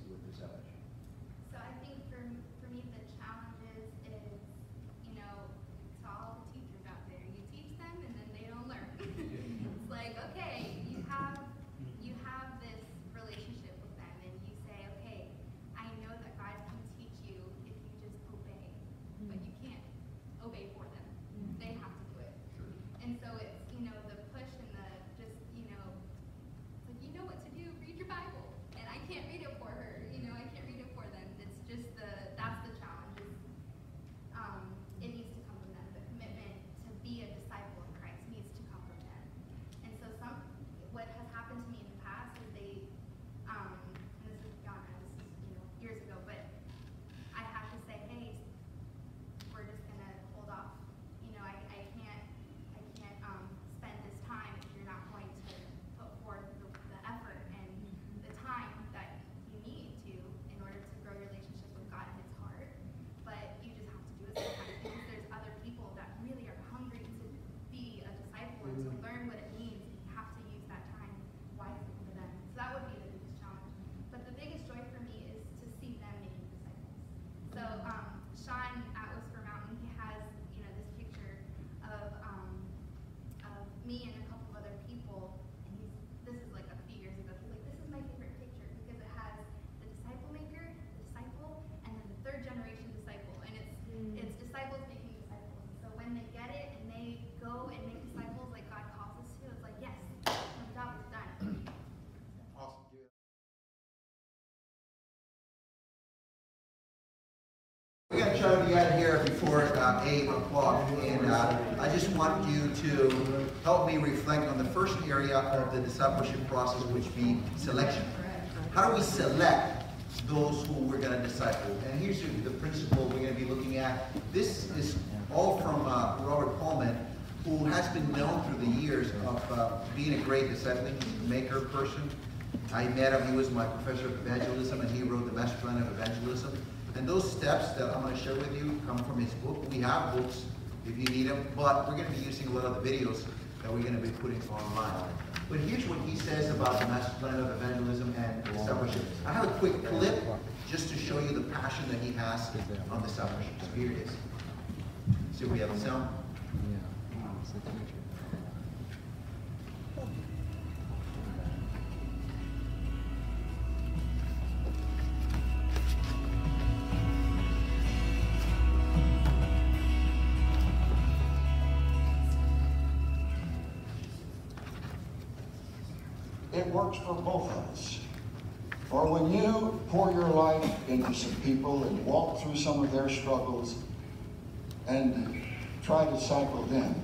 try to be out here before uh, 8 o'clock, and uh, I just want you to help me reflect on the first area of the discipleship process, which be selection. How do we select those who we're going to disciple? And here's the principle we're going to be looking at. This is all from uh, Robert Coleman, who has been known through the years of uh, being a great discipling maker person. I met him, he was my professor of evangelism, and he wrote the master plan of evangelism. And those steps that I'm going to share with you come from his book. We have books if you need them, but we're going to be using a lot of the videos that we're going to be putting online. But here's what he says about the master plan of evangelism and discipleship. I have a quick clip just to show you the passion that he has on the discipleship. So here it is. See if we have the sound. It works for both of us. For when you pour your life into some people and walk through some of their struggles and try to disciple them,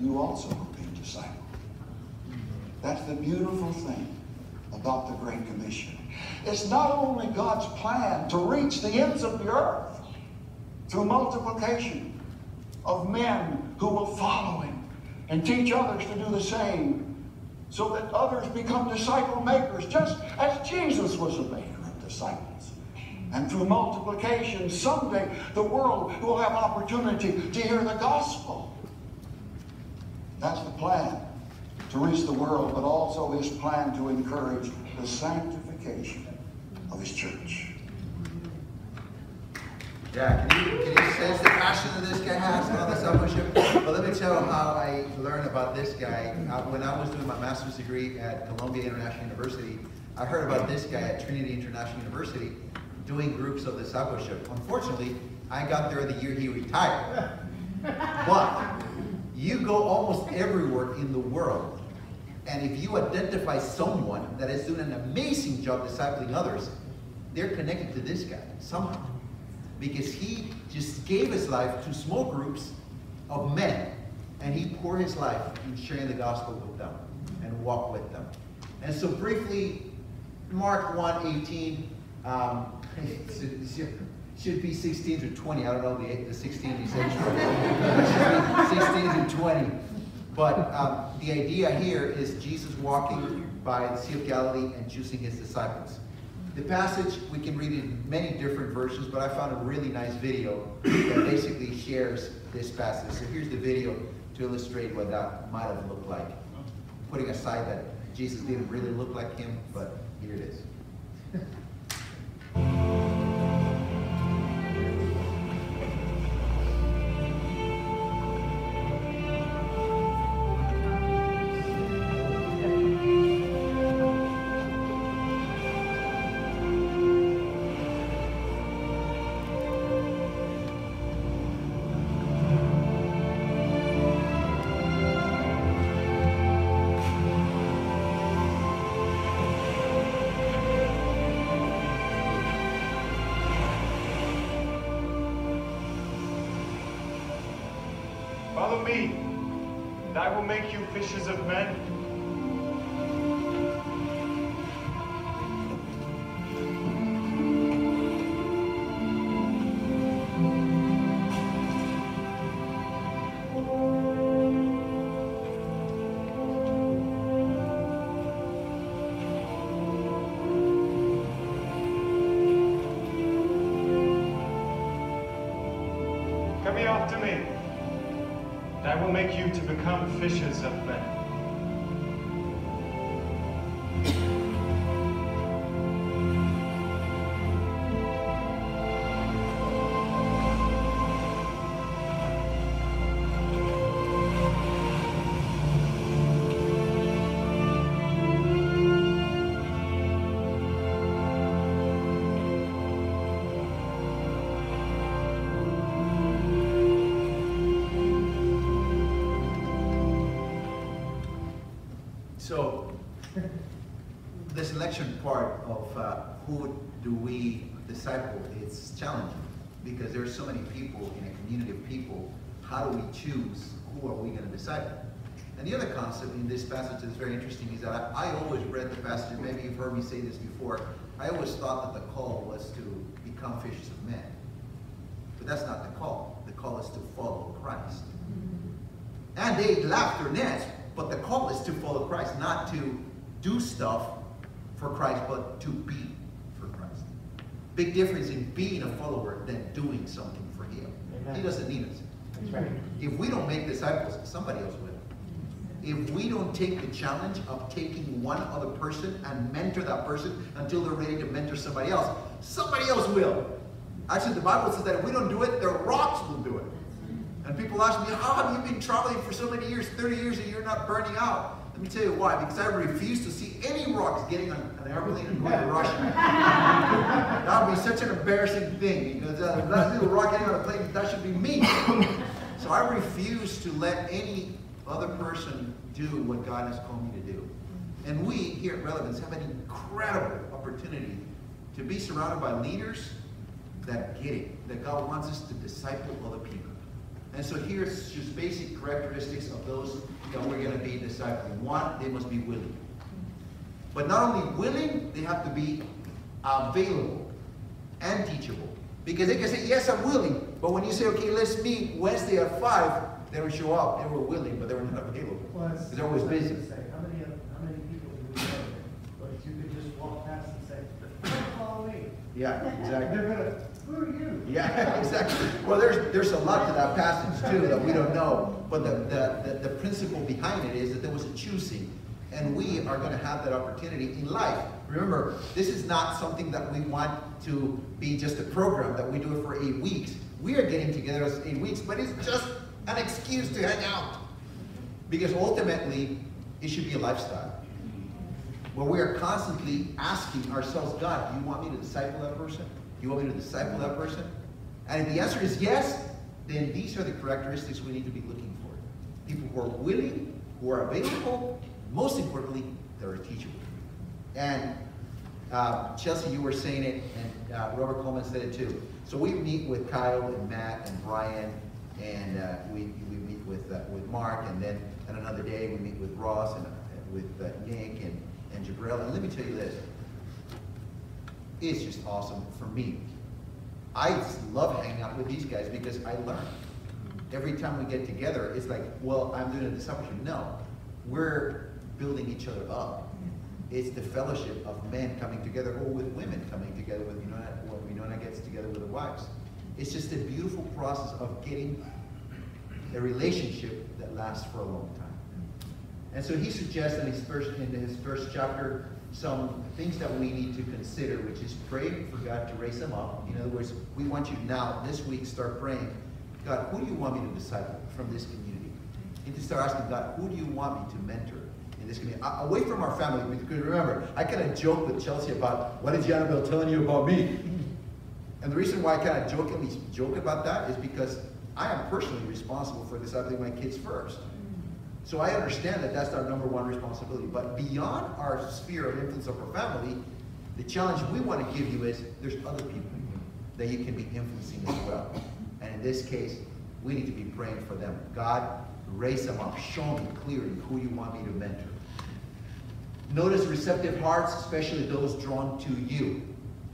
you also will be discipled. That's the beautiful thing about the Great Commission. It's not only God's plan to reach the ends of the earth through multiplication of men who will follow Him and teach others to do the same so that others become disciple makers, just as Jesus was a maker of disciples. And through multiplication, someday the world will have opportunity to hear the gospel. That's the plan to reach the world, but also his plan to encourage the sanctification of his church. Yeah, can you, can you sense the passion that this guy has on discipleship? Well, let me tell how I learned about this guy. Uh, when I was doing my master's degree at Columbia International University, I heard about this guy at Trinity International University doing groups of discipleship. Unfortunately, I got there the year he retired. But you go almost everywhere in the world, and if you identify someone that is doing an amazing job discipling others, they're connected to this guy somehow. Because he just gave his life to small groups of men, and he poured his life in sharing the gospel with them and walk with them. And so briefly, Mark 1, 18, um, should- be 16 through 20. I don't know the, the 16 he said. It should be 16 through 20. But um, the idea here is Jesus walking by the Sea of Galilee and choosing his disciples. The passage, we can read in many different versions, but I found a really nice video that basically shares this passage. So here's the video to illustrate what that might have looked like. Putting aside that Jesus didn't really look like him, but here it is. after me, and I will make you to become fishers of men. Because there are so many people in a community of people. How do we choose who are we going to disciple? And the other concept in this passage that's very interesting is that I, I always read the passage, maybe you've heard me say this before, I always thought that the call was to become fishers of men. But that's not the call. The call is to follow Christ. And they laughed their nets, but the call is to follow Christ, not to do stuff for Christ, but to be. Big difference in being a follower than doing something for Him. Amen. He doesn't need us. That's right. If we don't make disciples, somebody else will. If we don't take the challenge of taking one other person and mentor that person until they're ready to mentor somebody else, somebody else will. Actually, the Bible says that if we don't do it, the rocks will do it. And people ask me, how have you been traveling for so many years, 30 years, and you're not burning out? Let me tell you why. Because I refuse to see any rocks getting on an airplane and going to Russia. that would be such an embarrassing thing. Because uh, if that's little rock getting on a plane, that should be me. so I refuse to let any other person do what God has called me to do. And we here at Relevance have an incredible opportunity to be surrounded by leaders that get it, that God wants us to disciple other people. And so here's just basic characteristics of those that we're going to be discipling. One, they must be willing. But not only willing, they have to be available and teachable. Because they can say, yes, I'm willing. But when you say, okay, let's meet Wednesday at 5, they don't show up. They were willing, but they were not available. Well, Because they're always busy. what I was gonna say. How many, how many people do we know? But you could just walk past and say, "Come follow me. Yeah, exactly. Who are you? Yeah, exactly. Well, there's, there's a lot to that passage too that we don't know. But the, the, the, the principle behind it is that there was a choosing. And we are going to have that opportunity in life. Remember, this is not something that we want to be just a program that we do it for eight weeks. We are getting together as eight weeks, but it's just an excuse to hang out. Because ultimately, it should be a lifestyle. Where we are constantly asking ourselves, God, do you want me to disciple that person? You want me to disciple that person? And if the answer is yes, then these are the characteristics we need to be looking for. People who are willing, who are available, most importantly, that are teachable. And uh, Chelsea, you were saying it, and uh, Robert Coleman said it too. So we meet with Kyle and Matt and Brian, and uh, we, we meet with, uh, with Mark, and then on another day we meet with Ross and uh, with uh, Nick and, and Jabril. And let me tell you this, it's just awesome for me. I just love hanging out with these guys because I learn. Every time we get together, it's like, well, I'm doing a discipleship. No, we're building each other up. Mm-hmm. It's the fellowship of men coming together, or with women coming together with you Winona, when Winona gets together with her wives. It's just a beautiful process of getting a relationship that lasts for a long time. And so he suggests in his first, in his first chapter some things that we need to consider, which is pray for God to raise them up. In other words, we want you now, this week, start praying, God, who do you want me to disciple from this community? And to start asking God, who do you want me to mentor in this community? Uh, away from our family, because remember, I kind of joke with Chelsea about, what is Annabelle telling you about me? And the reason why I kind of jokingly joke about that is because I am personally responsible for discipling my kids first. So I understand that that's our number one responsibility. But beyond our sphere of influence of our family, the challenge we want to give you is there's other people that you can be influencing as well. And in this case, we need to be praying for them. God, raise them up. Show me clearly who you want me to mentor. Notice receptive hearts, especially those drawn to you.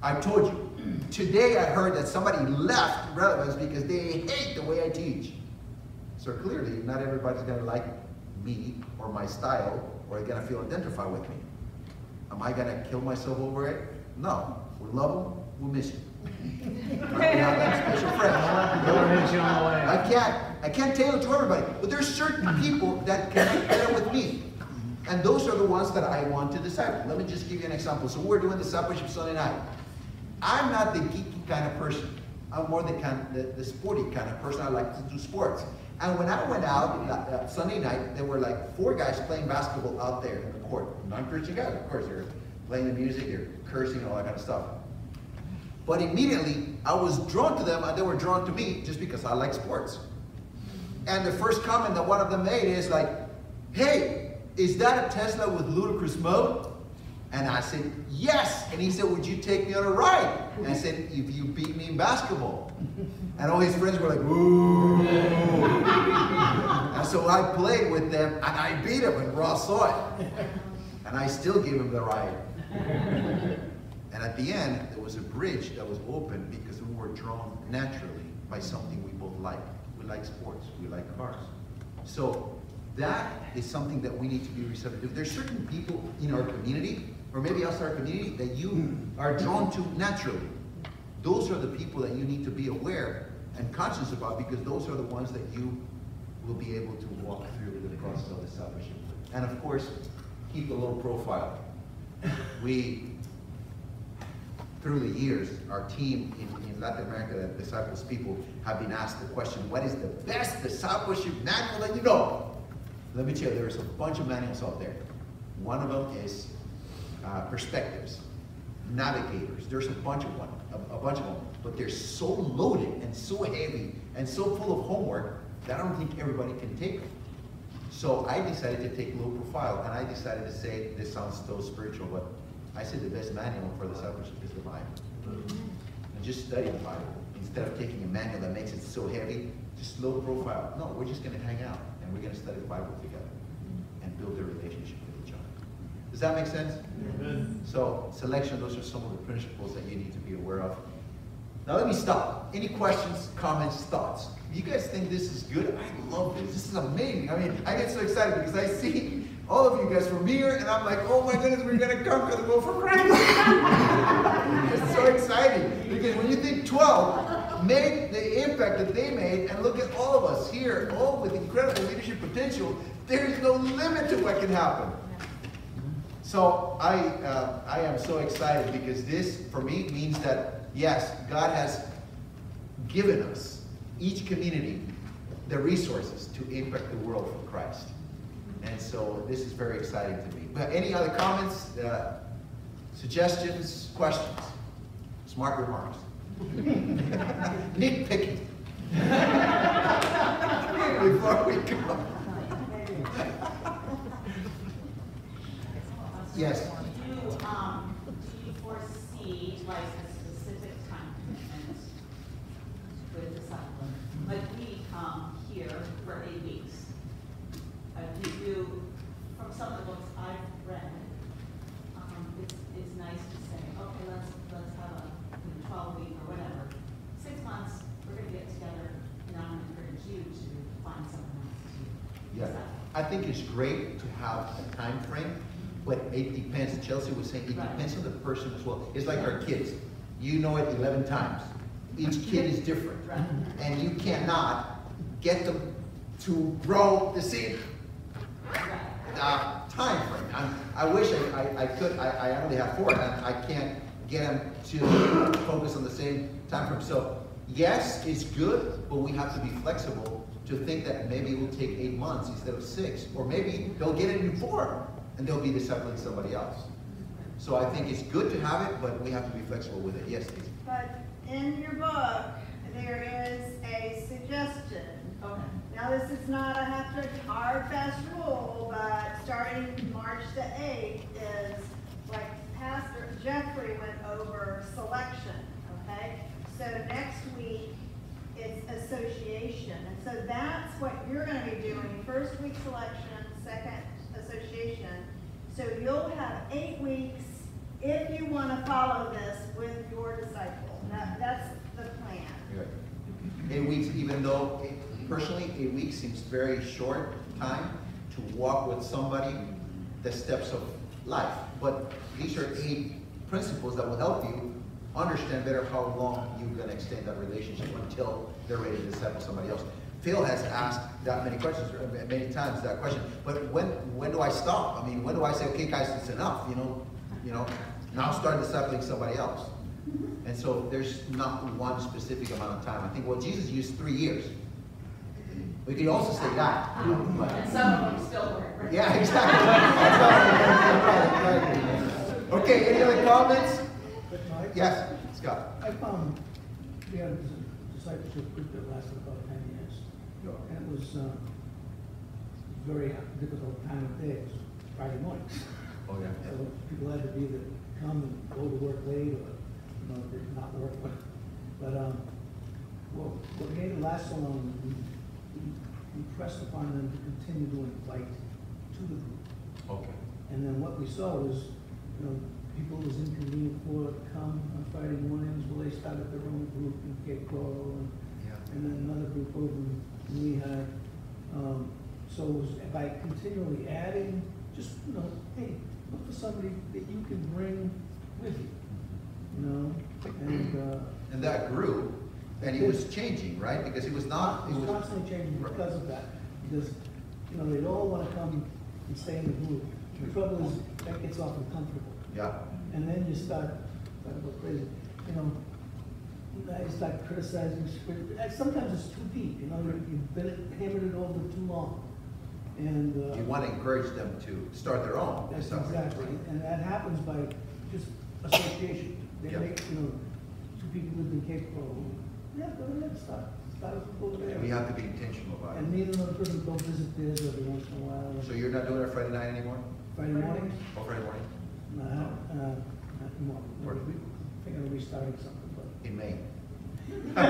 I told you, today I heard that somebody left relevance because they hate the way I teach. So clearly, not everybody's going to like me or my style or are you going to feel identified with me. Am I going to kill myself over it? No. We love them, we'll miss you. we have that special friend. I can't, I can't tailor to everybody, but there's certain people that can connect better with me. And those are the ones that I want to disciple. Let me just give you an example. So we're doing the discipleship Sunday night. I'm not the geeky kind of person. I'm more the kind, the, the sporty kind of person. I like to do sports. And when I went out uh, Sunday night, there were like four guys playing basketball out there in the court. Non-Christian guys, of course. They're playing the music, they're cursing, all that kind of stuff. But immediately, I was drawn to them, and they were drawn to me just because I like sports. And the first comment that one of them made is like, "Hey, is that a Tesla with ludicrous mode?" And I said, yes. And he said, would you take me on a ride? And I said, if you beat me in basketball. And all his friends were like, ooh. and so I played with them and I beat him and Ross saw it. And I still gave him the ride. and at the end, there was a bridge that was open because we were drawn naturally by something we both like. We like sports, we like cars. So that is something that we need to be receptive to. There's certain people in our community or maybe outside our community that you hmm. are drawn to naturally. Those are the people that you need to be aware and conscious about because those are the ones that you will be able to walk through the process of discipleship. And of course, keep a low profile. We, through the years, our team in, in Latin America that disciples people have been asked the question, what is the best discipleship manual that you know? Let me tell you, there's a bunch of manuals out there. One of them is uh, perspectives, navigators. There's a bunch of one, a, a, bunch of them, but they're so loaded and so heavy and so full of homework that I don't think everybody can take them. So I decided to take low profile, and I decided to say this sounds so spiritual, but I said the best manual for discipleship is the Bible. And just study the Bible instead of taking a manual that makes it so heavy. Just low profile. No, we're just going to hang out and we're going to study the Bible together and build a relationship. Does that make sense? So selection, those are some of the principles that you need to be aware of. Now let me stop. Any questions, comments, thoughts? You guys think this is good? I love this. This is amazing. I mean, I get so excited because I see all of you guys from here, and I'm like, oh my goodness, we're gonna conquer the world for Christ. it's so exciting because when you think 12 made the impact that they made, and look at all of us here, all with incredible leadership potential, there is no limit to what can happen. So I, uh, I am so excited because this, for me, means that, yes, God has given us, each community, the resources to impact the world for Christ. And so this is very exciting to me. But any other comments, uh, suggestions, questions? Smart remarks. Nitpicking. Before we go. Yes. Do you, um, do you foresee like a specific time commitment with the supplement? Like we come here for eight weeks. Uh, do you, from some of the books I've read, um, it's, it's nice to say, okay, let's, let's have a you know, twelve week or whatever. Six months, we're gonna get together, and I'm gonna encourage you to find someone else to. Yeah, I think it's great to have a time frame, but it depends, Chelsea was saying, it Right. depends on the person as well. It's like our kids, you know it eleven times. Each kid is different, Right. and you cannot get them to grow the same uh, time frame. I'm, I wish I, I, I could, I, I only have four, and I can't get them to focus on the same time frame. So, yes, it's good, but we have to be flexible to think that maybe it will take eight months instead of six, or maybe they'll get it in four, and they'll be discipling somebody else. So I think it's good to have it, but we have to be flexible with it. Yes, Stacey? But in your book, there is a suggestion. Okay. Now, this is not a have to hard fast rule, but starting March the eighth is like Pastor Jeffrey went over selection, okay? So next week, it's association, and so that's what you're gonna be doing, first week selection, second association. So you'll have eight weeks if you wanna follow this with your disciple. That, that's the plan. Eight weeks, even though personally, eight weeks seems very short time to walk with somebody the steps of life. But these are eight principles that will help you understand better how long you're gonna extend that relationship until they're ready to disciple somebody else. Phil has asked that many questions, uh, many times that question, but when, when do I stop? I mean, when do I say, okay, guys, it's enough, you know, you know, now start discipling somebody else? And so there's not one specific amount of time. I think, well, Jesus used three years. We could also say that. but- And some of them still work. right? Yeah, exactly. Okay, any other comments? Yes, Scott. I found we had a discipleship group that lasted about ten years. And it was, uh, very difficult time of day, it was Friday mornings. Oh, yeah. So people had to be either come and go to work late or, you know, did not work, but, but, um, well, what made it last so long, we, we impressed upon them to continue to invite to the group. Okay. And then what we saw was, you know, people was inconvenient for to come on Friday mornings, well, they started their own group in Cape Coral, and, and then another group over in Lehigh. Um, so it was by continually adding, just, you know, hey, look for somebody that you can bring with you, you know, and, uh. And that grew, and he was changing, right? Because he was not, It's was. constantly changing because of that, because, you know, they'd all wanna come and stay in the group. The trouble is, that gets awful comfortable. Yeah. And then you start, start to go crazy, you know, you start criticizing, script- sometimes it's too deep, you know, you- you've been, hammered it over too long. And, uh. You want to encourage them to start their own. That's exactly, and that happens by just association. They Yeah. make, you know, two people live in Cape Coral, yeah, go ahead, start, start over there. And we have to be intentional about it. And it. neither of them go visit theirs every once in a while. So you're not doing it Friday night anymore? Friday mornings? Oh, Friday morning? No, uh, not anymore. We're thinking of restarting something, but. In May.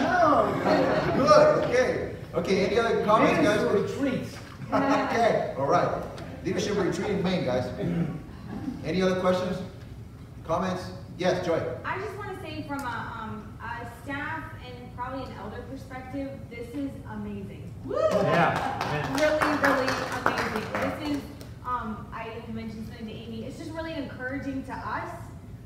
No. Good, okay. Okay, any other comments, guys? is a retreat. Okay, all right. Leadership retreat in Maine, guys. Any other questions? Comments? Yes, Joy? I just want to say from a, um, a staff and probably an elder perspective, this is amazing. Woo! Yeah. Really, really amazing. This is, um, I mentioned something to Amy, it's just really encouraging to us.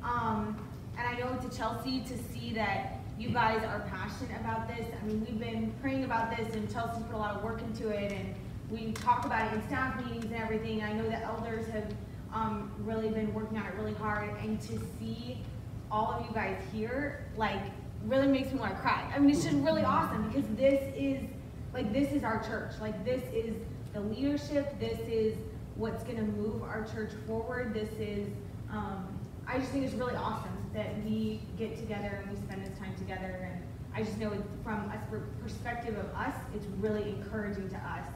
Um, and I know to Chelsea to see that you guys are passionate about this. I mean, we've been praying about this and Chelsea's put a lot of work into it and we talk about it in staff meetings and everything. I know that elders have, um, really been working on it really hard and to see all of you guys here, like, really makes me want to cry. I mean, it's just really awesome because this is, like, this is our church. Like, this is the leadership. This is what's going to move our church forward. This is, um, I just think it's really awesome that we get together and we spend this time together. And I just know from a perspective of us, it's really encouraging to us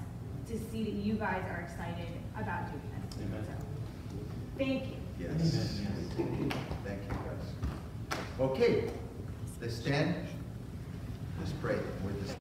to see that you guys are excited about doing this. So, Thank you. Yes. Thank you, guys. Okay, let's stand. Let's pray. With this.